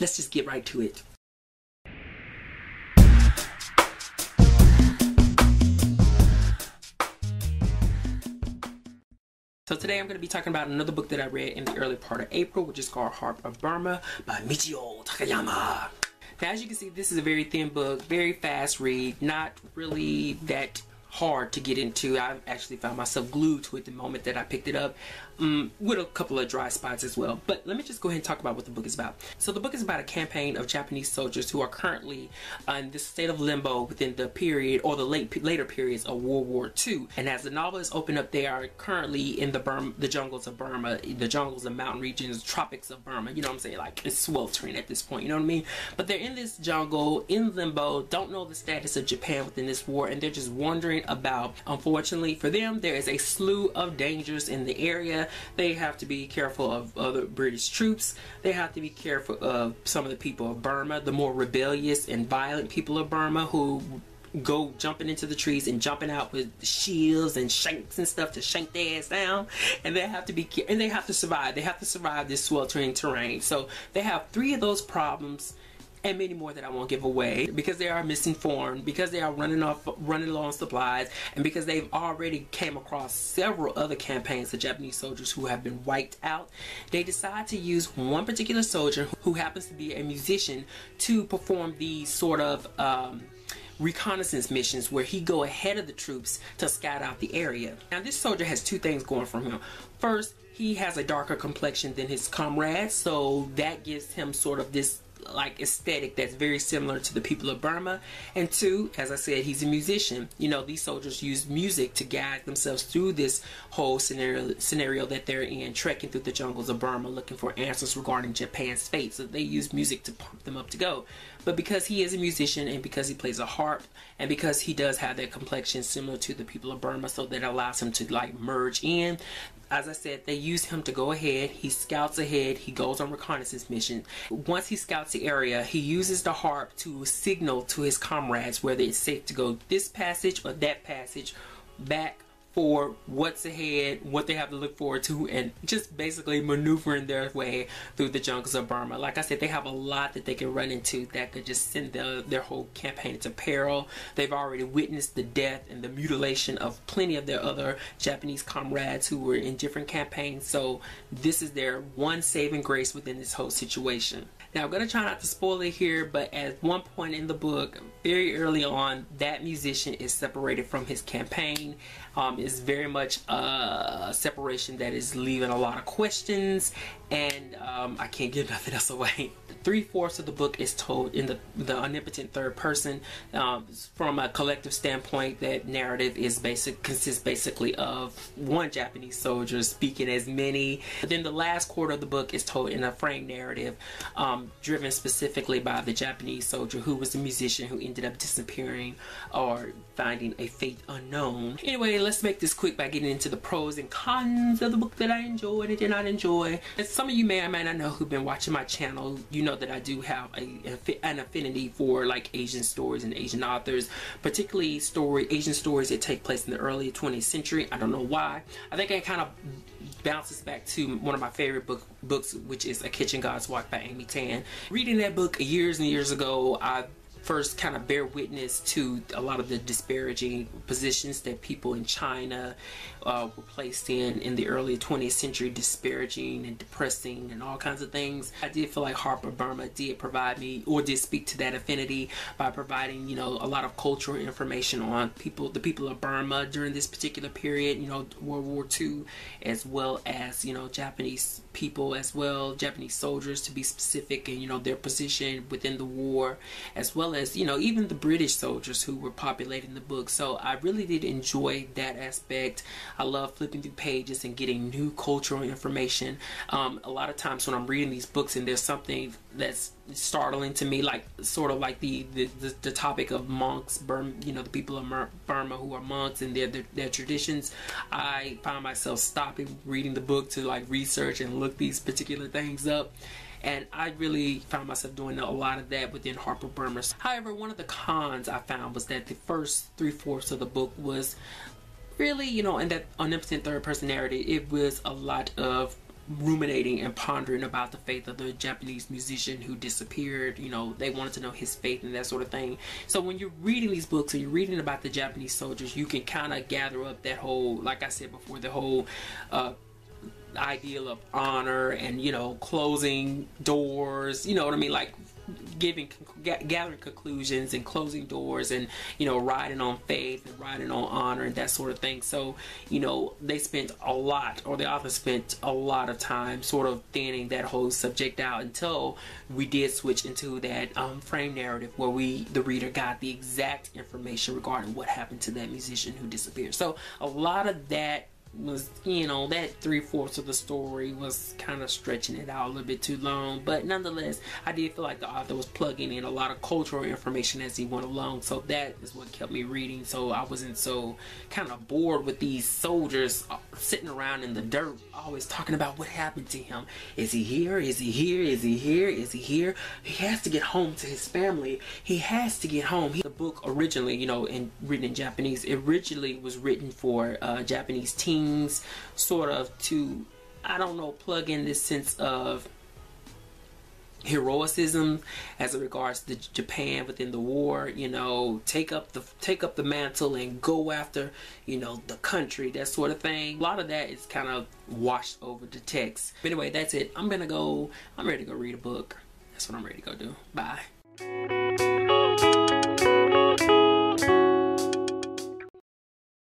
let's just get right to it. So today I'm going to be talking about another book that I read in the early part of April, which is called Harp of Burma by Michio Takeyama. Now, as you can see, this is a very thin book, very fast read, not really that hard to get into. I actually found myself glued to it the moment that I picked it up, um, with a couple of dry spots as well. But let me just go ahead and talk about what the book is about. So the book is about a campaign of Japanese soldiers who are currently in this state of limbo within the period or the late later periods of World War II. And as the novel is opened up, they are currently in the Burma, the jungles of Burma, the jungles and mountain regions, tropics of Burma. You know what I'm saying? Like it's sweltering at this point. You know what I mean? But they're in this jungle in limbo, don't know the status of Japan within this war, and they're just wondering about. Unfortunately for them, there is a slew of dangers in the area. They have to be careful of other British troops. They have to be careful of some of the people of Burma, the more rebellious and violent people of Burma who go jumping into the trees and jumping out with shields and shanks and stuff to shank their ass down and they have to be and they have to survive they have to survive this sweltering terrain so they have three of those problems and many more that I won't give away because they are misinformed, because they are running off, running low on supplies, and because they've already came across several other campaigns of Japanese soldiers who have been wiped out. They decide to use one particular soldier who happens to be a musician to perform these sort of um, reconnaissance missions where he go ahead of the troops to scout out the area. Now this soldier has two things going for him. First, he has a darker complexion than his comrades, so that gives him sort of this like aesthetic that's very similar to the people of Burma. And two, as I said, he's a musician. You know, these soldiers use music to guide themselves through this whole scenario scenario that they're in, trekking through the jungles of Burma looking for answers regarding Japan's fate. So they use music to pump them up to go. But because he is a musician and because he plays a harp and because he does have that complexion similar to the people of Burma, so that allows him to like merge in, as I said, they use him to go ahead. He scouts ahead. He goes on reconnaissance mission. Once he scouts the area, he uses the harp to signal to his comrades whether it's safe to go this passage or that passage, back for what's ahead, what they have to look forward to, and just basically maneuvering their way through the jungles of Burma. Like I said, they have a lot that they can run into that could just send the, their whole campaign into peril. They've already witnessed the death and the mutilation of plenty of their other Japanese comrades who were in different campaigns. So this is their one saving grace within this whole situation. Now I'm gonna try not to spoil it here, but at one point in the book, very early on, that musician is separated from his campaign. Um, is very much a separation that is leaving a lot of questions, and um, I can't give nothing else away. Three fourths of the book is told in the the omnipotent third person. Um, from a collective standpoint, that narrative is basic consists basically of one Japanese soldier speaking as many. But then the last quarter of the book is told in a frame narrative, um, driven specifically by the Japanese soldier who was a musician who ended up disappearing or finding a fate unknown. Anyway, let's make this quick by getting into the pros and cons of the book that I enjoyed and did not enjoy. As some of you may or may not know who've been watching my channel, you know that I do have a, an affinity for like Asian stories and Asian authors, particularly story Asian stories that take place in the early 20th century. I don't know why. I think it kind of bounces back to one of my favorite book, books, which is A Kitchen God's Walk by Amy Tan. Reading that book years and years ago, I first kind of bear witness to a lot of the disparaging positions that people in China uh, were placed in in the early 20th century, disparaging and depressing and all kinds of things. I did feel like Harp of Burma did provide me or did speak to that affinity by providing, you know, a lot of cultural information on people, the people of Burma during this particular period, you know, World War II, as well as, you know, Japanese people as well, Japanese soldiers to be specific and, you know, their position within the war, as well as, you know, even the British soldiers who were populating the book. So I really did enjoy that aspect. I love flipping through pages and getting new cultural information. Um, a lot of times when I'm reading these books and there's something that's startling to me, like sort of like the the, the, the topic of monks, Burma, you know, the people of Burma who are monks and their, their, their traditions. I find myself stopping reading the book to like research and look these particular things up and I really found myself doing a lot of that within Harp of Burma. However, one of the cons I found was that the first three fourths of the book was really, you know, in that omnipotent third person narrative, it was a lot of ruminating and pondering about the faith of the Japanese musician who disappeared. You know, they wanted to know his faith and that sort of thing. So when you're reading these books and you're reading about the Japanese soldiers, you can kind of gather up that whole, like I said before, the whole uh, ideal of honor and you know closing doors. You know what I mean, like giving gathering conclusions and closing doors and you know riding on faith and riding on honor and that sort of thing so you know they spent a lot or the author spent a lot of time sort of thinning that whole subject out until we did switch into that um, frame narrative where we the reader got the exact information regarding what happened to that musician who disappeared so a lot of that was, you know, that three fourths of the story was kind of stretching it out a little bit too long. But nonetheless, I did feel like the author was plugging in a lot of cultural information as he went along. So that is what kept me reading. So I wasn't so kind of bored with these soldiers uh, sitting around in the dirt, always talking about what happened to him. Is he here? Is he here? Is he here? Is he here? He has to get home to his family. He has to get home. He, the book originally, you know, in written in Japanese, originally was written for uh, Japanese teens things sort of to, I don't know, plug in this sense of heroicism as it regards to Japan within the war you know take up the take up the mantle and go after you know the country that sort of thing. A lot of that is kind of washed over the text. But anyway that's it. I'm gonna go I'm ready to go read a book. That's what I'm ready to go do. Bye